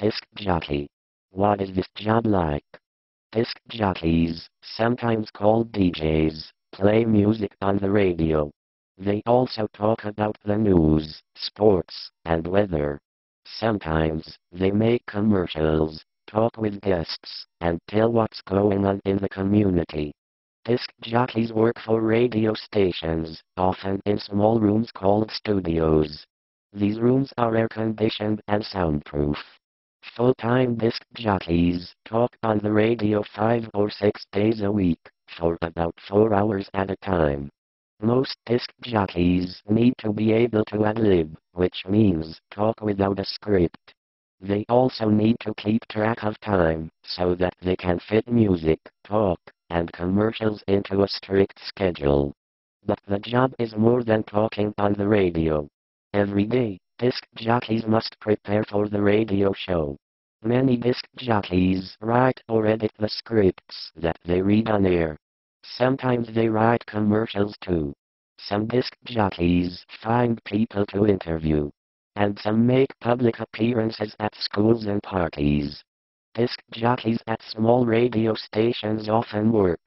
Disc jockey. What is this job like? Disc jockeys, sometimes called DJs, play music on the radio. They also talk about the news, sports, and weather. Sometimes, they make commercials, talk with guests, and tell what's going on in the community. Disc jockeys work for radio stations, often in small rooms called studios. These rooms are air conditioned and soundproof. Full-time disc jockeys talk on the radio five or six days a week, for about four hours at a time. Most disc jockeys need to be able to ad-lib, which means talk without a script. They also need to keep track of time, so that they can fit music, talk, and commercials into a strict schedule. But the job is more than talking on the radio. Every day, disc jockeys must prepare for the radio show. Many disc jockeys write or edit the scripts that they read on air. Sometimes they write commercials too. Some disc jockeys find people to interview. And some make public appearances at schools and parties. Disc jockeys at small radio stations often work